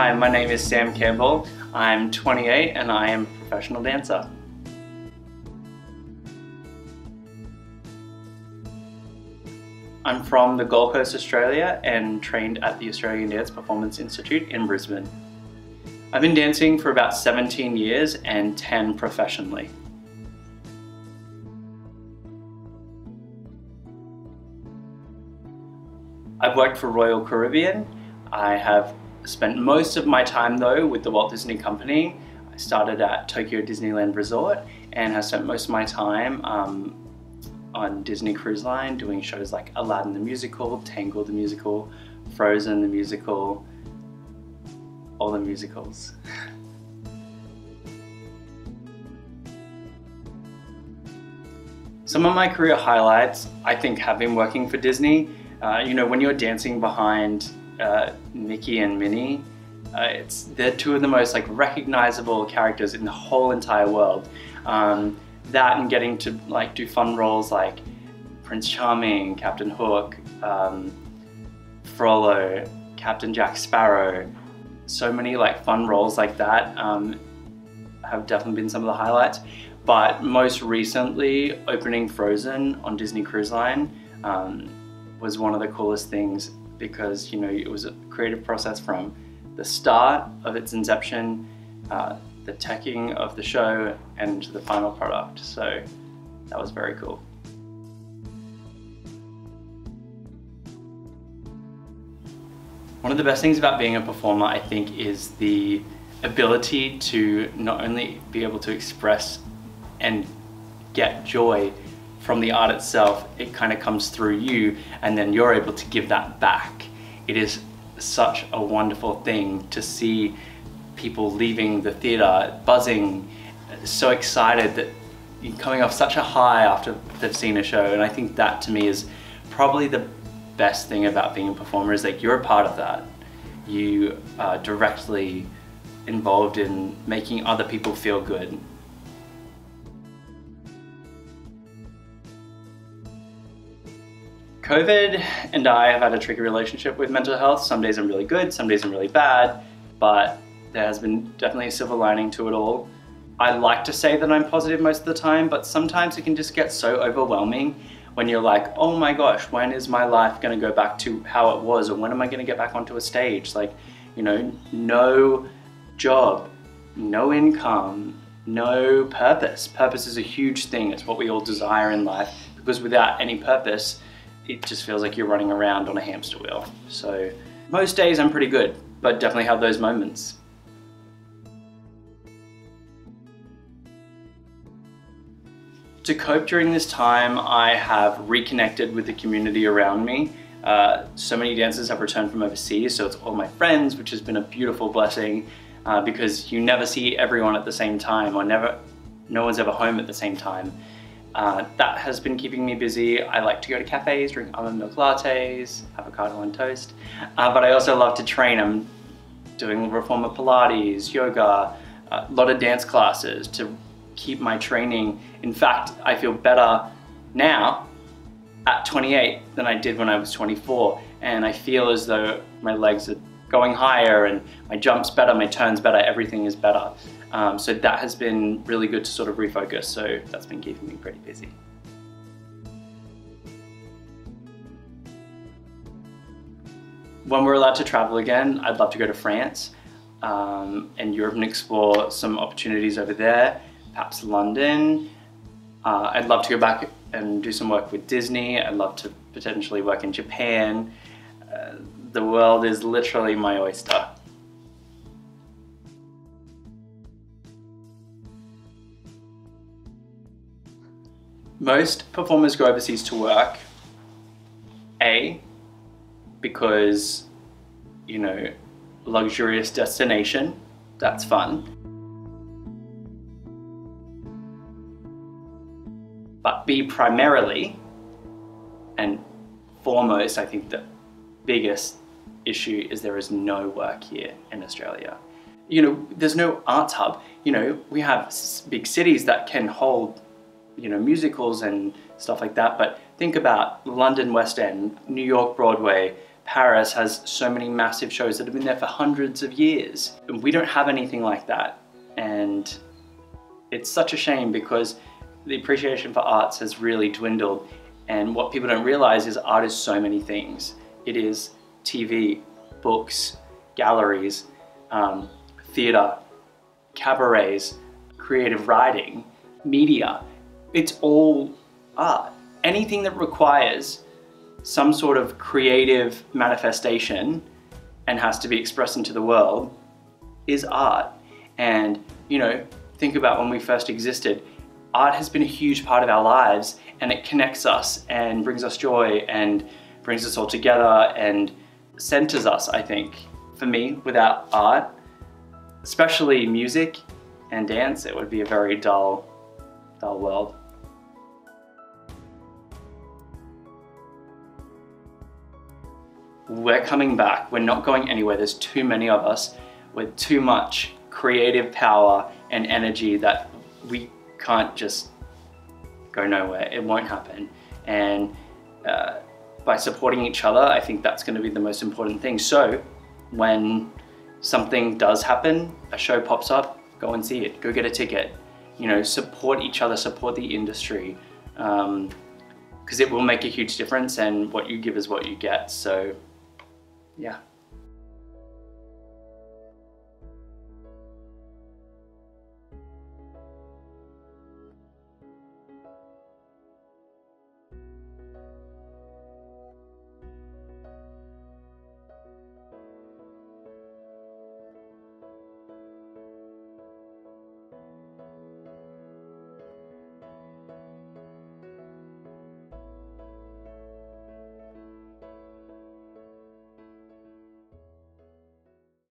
Hi, my name is Sam Campbell. I'm 28 and I am a professional dancer. I'm from the Gold Coast, Australia and trained at the Australian Dance Performance Institute in Brisbane. I've been dancing for about 17 years and 10 professionally. I've worked for Royal Caribbean. I have spent most of my time though with the Walt Disney Company. I started at Tokyo Disneyland Resort and have spent most of my time um, on Disney Cruise Line doing shows like Aladdin the Musical, Tangled the Musical, Frozen the Musical, all the musicals. Some of my career highlights, I think, have been working for Disney. Uh, you know, when you're dancing behind uh, Mickey and Minnie, uh, it's they're two of the most like recognizable characters in the whole entire world. Um, that and getting to like do fun roles like Prince Charming, Captain Hook, um, Frollo, Captain Jack Sparrow. So many like fun roles like that um, have definitely been some of the highlights. But most recently, opening Frozen on Disney Cruise Line um, was one of the coolest things because you know it was a creative process from the start of its inception, uh, the teching of the show, and the final product. So that was very cool. One of the best things about being a performer, I think, is the ability to not only be able to express and get joy from the art itself, it kind of comes through you and then you're able to give that back. It is such a wonderful thing to see people leaving the theater buzzing, so excited that you're coming off such a high after they've seen a show. And I think that to me is probably the best thing about being a performer is like you're a part of that. You are directly involved in making other people feel good COVID and I have had a tricky relationship with mental health. Some days I'm really good, some days I'm really bad, but there has been definitely a silver lining to it all. I like to say that I'm positive most of the time, but sometimes it can just get so overwhelming when you're like, oh my gosh, when is my life gonna go back to how it was? Or when am I gonna get back onto a stage? Like, you know, no job, no income, no purpose. Purpose is a huge thing. It's what we all desire in life because without any purpose, it just feels like you're running around on a hamster wheel. So most days I'm pretty good, but definitely have those moments. To cope during this time, I have reconnected with the community around me. Uh, so many dancers have returned from overseas, so it's all my friends, which has been a beautiful blessing uh, because you never see everyone at the same time or never, no one's ever home at the same time. Uh, that has been keeping me busy. I like to go to cafes, drink almond milk lattes, avocado on toast, uh, but I also love to train. I'm doing reformer Pilates, yoga, a lot of dance classes to keep my training. In fact, I feel better now at 28 than I did when I was 24, and I feel as though my legs are going higher and my jumps better, my turns better, everything is better. Um, so that has been really good to sort of refocus. So that's been keeping me pretty busy. When we're allowed to travel again, I'd love to go to France um, and Europe and explore some opportunities over there, perhaps London. Uh, I'd love to go back and do some work with Disney. I'd love to potentially work in Japan. Uh, the world is literally my oyster. Most performers go overseas to work, A, because, you know, luxurious destination, that's fun. But B, primarily, and foremost, I think the biggest issue is there is no work here in Australia. You know, there's no arts hub. You know, we have big cities that can hold you know, musicals and stuff like that, but think about London West End, New York Broadway, Paris has so many massive shows that have been there for hundreds of years. And we don't have anything like that. And it's such a shame because the appreciation for arts has really dwindled. And what people don't realize is art is so many things. It is TV, books, galleries, um, theatre, cabarets, creative writing, media. It's all art. Anything that requires some sort of creative manifestation and has to be expressed into the world is art. And, you know, think about when we first existed. Art has been a huge part of our lives and it connects us and brings us joy and brings us all together and centers us, I think. For me, without art, especially music and dance, it would be a very dull, dull world. We're coming back. We're not going anywhere. There's too many of us with too much creative power and energy that we can't just go nowhere. It won't happen. And uh, by supporting each other, I think that's going to be the most important thing. So when something does happen, a show pops up, go and see it, go get a ticket. You know, support each other, support the industry, because um, it will make a huge difference and what you give is what you get. So, yeah.